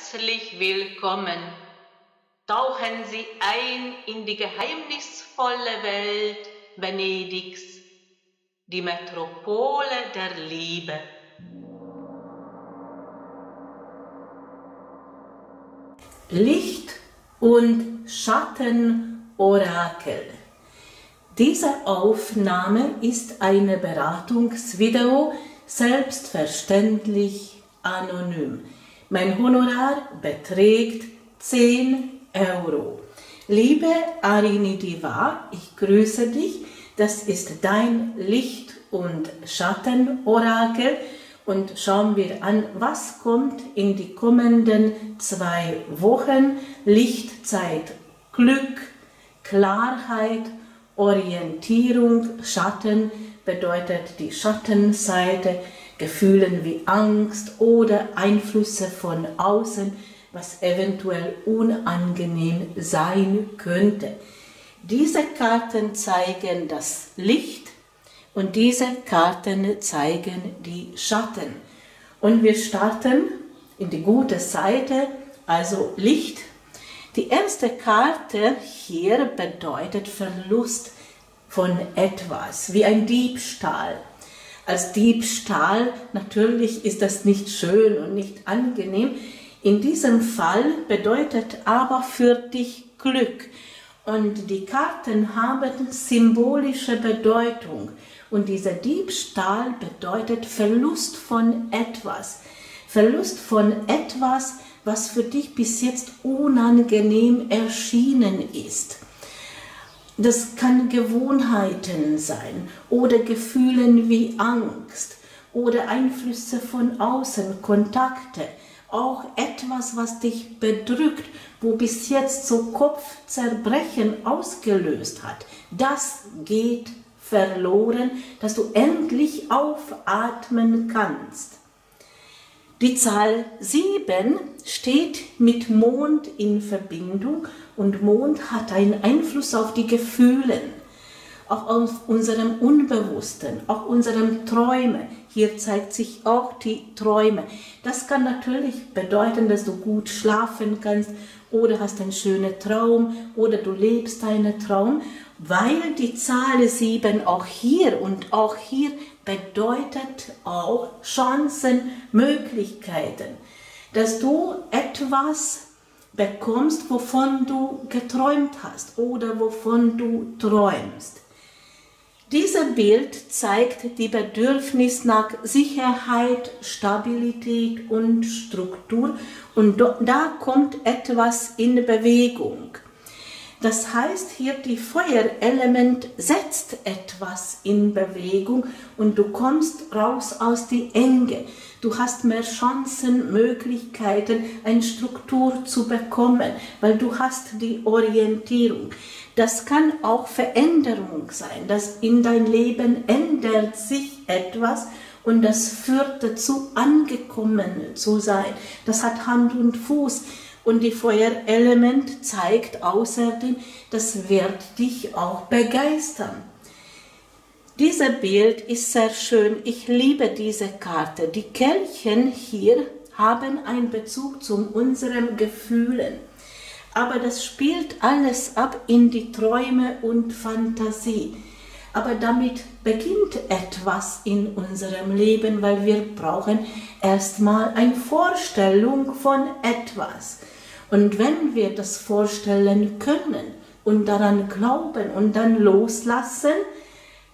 herzlich willkommen. Tauchen Sie ein in die geheimnisvolle Welt Venedigs, die Metropole der Liebe. Licht und Schattenorakel. Diese Aufnahme ist eine Beratungsvideo, selbstverständlich anonym. Mein Honorar beträgt 10 Euro. Liebe Arini Diva, ich grüße dich. Das ist dein Licht- und Schattenorakel. Und schauen wir an, was kommt in die kommenden zwei Wochen. Lichtzeit, Glück, Klarheit, Orientierung, Schatten bedeutet die Schattenseite Gefühlen wie Angst oder Einflüsse von außen, was eventuell unangenehm sein könnte. Diese Karten zeigen das Licht und diese Karten zeigen die Schatten. Und wir starten in die gute Seite, also Licht. Die erste Karte hier bedeutet Verlust von etwas, wie ein Diebstahl als Diebstahl. Natürlich ist das nicht schön und nicht angenehm. In diesem Fall bedeutet aber für dich Glück. Und die Karten haben symbolische Bedeutung. Und dieser Diebstahl bedeutet Verlust von etwas. Verlust von etwas, was für dich bis jetzt unangenehm erschienen ist. Das kann Gewohnheiten sein oder Gefühlen wie Angst oder Einflüsse von außen, Kontakte, auch etwas, was dich bedrückt, wo bis jetzt so Kopfzerbrechen ausgelöst hat. Das geht verloren, dass du endlich aufatmen kannst. Die Zahl 7 steht mit Mond in Verbindung und Mond hat einen Einfluss auf die Gefühle, auch auf unserem Unbewussten, auch unserem Träume. Hier zeigt sich auch die Träume. Das kann natürlich bedeuten, dass du gut schlafen kannst oder hast einen schönen Traum oder du lebst deinen Traum, weil die Zahl 7 auch hier und auch hier bedeutet auch Chancen, Möglichkeiten, dass du etwas bekommst, wovon du geträumt hast oder wovon du träumst. Dieses Bild zeigt die Bedürfnis nach Sicherheit, Stabilität und Struktur und da kommt etwas in Bewegung. Das heißt, hier die Feuerelement setzt etwas in Bewegung und du kommst raus aus die Enge. Du hast mehr Chancen, Möglichkeiten, eine Struktur zu bekommen, weil du hast die Orientierung. Das kann auch Veränderung sein, dass in dein Leben ändert sich etwas und das führt dazu, angekommen zu sein. Das hat Hand und Fuß. Und die Feuerelement zeigt außerdem, das wird dich auch begeistern. Dieses Bild ist sehr schön. Ich liebe diese Karte. Die Kelchen hier haben einen Bezug zu unseren Gefühlen. Aber das spielt alles ab in die Träume und Fantasie. Aber damit beginnt etwas in unserem Leben, weil wir brauchen erstmal eine Vorstellung von etwas. Und wenn wir das vorstellen können und daran glauben und dann loslassen,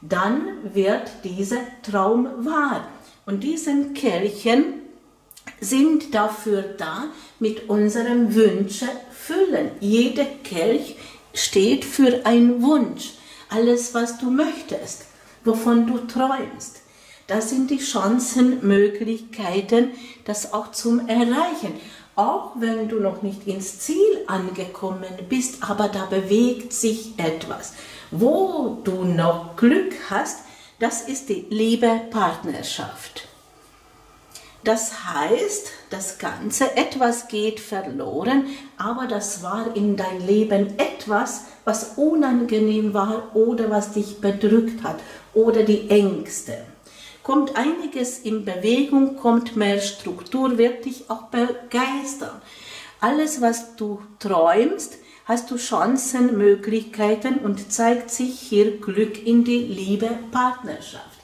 dann wird dieser Traum wahr. Und diese Kelchen sind dafür da, mit unseren Wünschen füllen. Jeder Kelch steht für einen Wunsch. Alles, was du möchtest, wovon du träumst. Das sind die Chancen, Möglichkeiten, das auch zum Erreichen auch wenn du noch nicht ins Ziel angekommen bist, aber da bewegt sich etwas. Wo du noch Glück hast, das ist die liebe Partnerschaft. Das heißt, das Ganze, etwas geht verloren, aber das war in dein Leben etwas, was unangenehm war oder was dich bedrückt hat oder die Ängste. kommt einiges in Bewegung, kommt mehr Struktur, wird dich auch begeistern. Alles, was du träumst, hast du Chancen, Möglichkeiten und zeigt sich hier Glück in die Liebe, Partnerschaft.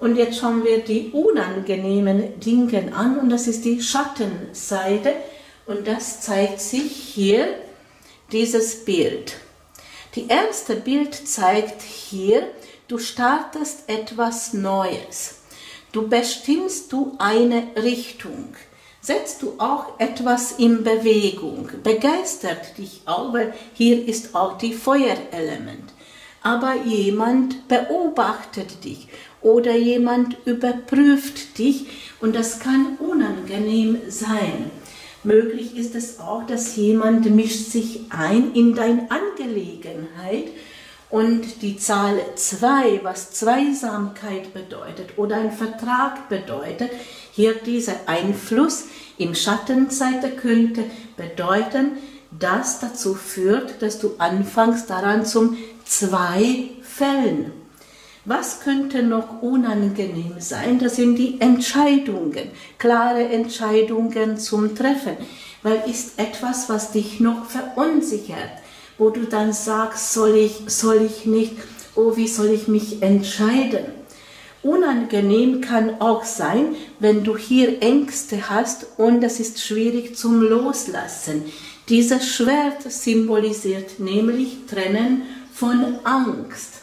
Und jetzt schauen wir die unangenehmen Dinge an und das ist die Schattenseite und das zeigt sich hier dieses Bild. Die erste Bild zeigt hier, du startest etwas Neues. Du bestimmst du eine Richtung. Setzt du auch etwas in Bewegung. Begeistert dich auch, weil hier ist auch die Feuerelement. Aber jemand beobachtet dich oder jemand überprüft dich und das kann unangenehm sein. Möglich ist es auch, dass jemand mischt sich ein in deine Angelegenheit und die Zahl 2, was Zweisamkeit bedeutet oder ein Vertrag bedeutet, hier dieser Einfluss im Schattenseite könnte bedeuten, das dazu führt, dass du anfängst daran zum zwei Fällen. Was könnte noch unangenehm sein? Das sind die Entscheidungen, klare Entscheidungen zum Treffen, weil ist etwas, was dich noch verunsichert, wo du dann sagst, soll ich, soll ich nicht, oh, wie soll ich mich entscheiden? Unangenehm kann auch sein, wenn du hier Ängste hast und es ist schwierig zum Loslassen. Dieses Schwert symbolisiert nämlich Trennen von Angst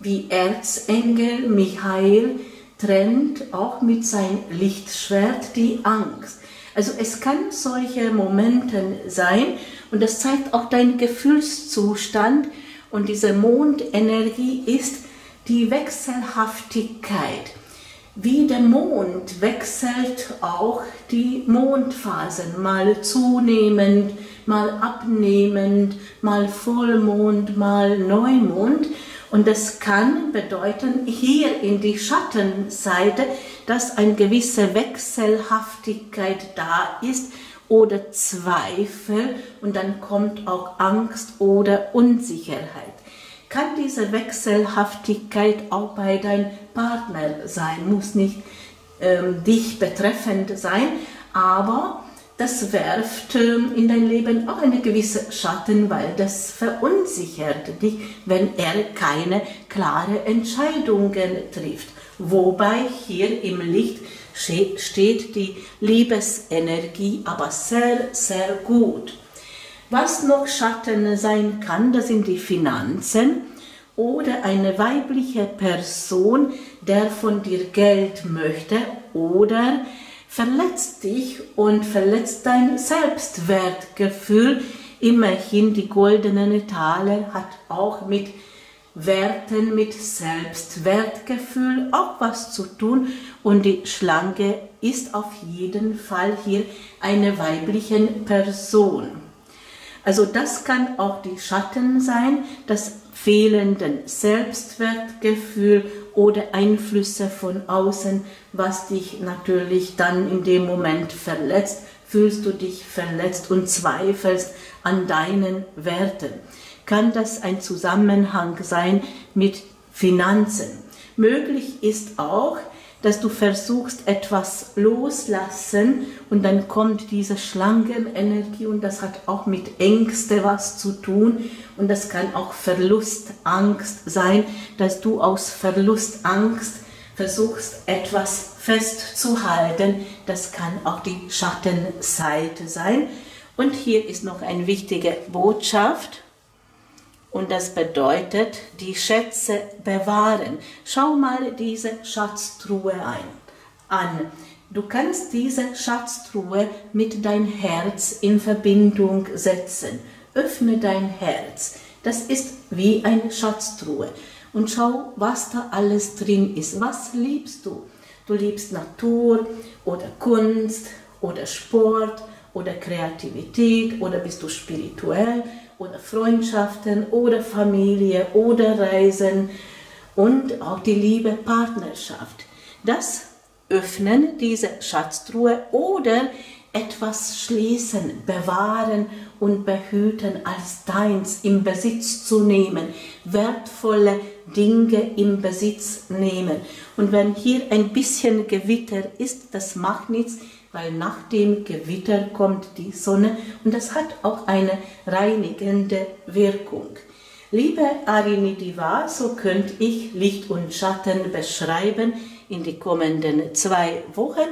wie Erzengel Michael trennt auch mit seinem Lichtschwert die Angst. Also es kann solche Momente sein und das zeigt auch deinen Gefühlszustand und diese Mondenergie ist die Wechselhaftigkeit. Wie der Mond wechselt auch die Mondphasen, mal zunehmend, mal abnehmend, mal Vollmond, mal Neumond. Und das kann bedeuten, hier in die Schattenseite, dass eine gewisse Wechselhaftigkeit da ist oder Zweifel und dann kommt auch Angst oder Unsicherheit. Kann diese Wechselhaftigkeit auch bei deinem Partner sein, muss nicht ähm, dich betreffend sein, aber das werft ähm, in dein Leben auch eine gewisse Schatten, weil das verunsichert dich, wenn er keine klare Entscheidungen trifft. Wobei hier im Licht steht die Liebesenergie, aber sehr, sehr gut. Was noch Schatten sein kann, das sind die Finanzen oder eine weibliche Person, der von dir Geld möchte oder verletzt dich und verletzt dein Selbstwertgefühl. Immerhin die goldene Taler hat auch mit Werten, mit Selbstwertgefühl auch was zu tun und die Schlange ist auf jeden Fall hier eine weibliche Person. Also das kann auch die Schatten sein, das fehlende Selbstwertgefühl oder Einflüsse von außen, was dich natürlich dann in dem Moment verletzt, fühlst du dich verletzt und zweifelst an deinen Werten. Kann das ein Zusammenhang sein mit Finanzen? Möglich ist auch, dass du versuchst, etwas loslassen und dann kommt diese Schlangenenergie und das hat auch mit Ängste was zu tun und das kann auch Verlustangst sein, dass du aus Verlustangst versuchst, etwas festzuhalten. Das kann auch die Schattenseite sein. Und hier ist noch eine wichtige Botschaft. Und das bedeutet, die Schätze bewahren. Schau mal diese Schatztruhe ein, an. Du kannst diese Schatztruhe mit dein Herz in Verbindung setzen. Öffne dein Herz. Das ist wie eine Schatztruhe. Und schau, was da alles drin ist. Was liebst du? Du liebst Natur oder Kunst oder Sport oder Kreativität oder bist du spirituell oder Freundschaften oder Familie oder Reisen und auch die Liebe Partnerschaft. Das Öffnen dieser Schatztruhe oder etwas schließen, bewahren und behüten als deins im Besitz zu nehmen, wertvolle Dinge im Besitz nehmen. Und wenn hier ein bisschen Gewitter ist, das macht nichts, weil nach dem Gewitter kommt die Sonne und das hat auch eine reinigende Wirkung. Liebe Arinidiva, so könnte ich Licht und Schatten beschreiben in die kommenden zwei Wochen.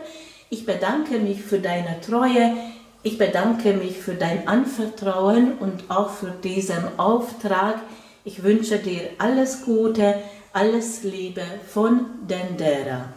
Ich bedanke mich für deine Treue. Ich bedanke mich für dein Anvertrauen und auch für diesen Auftrag. Ich wünsche dir alles Gute, alles Liebe von Dendera.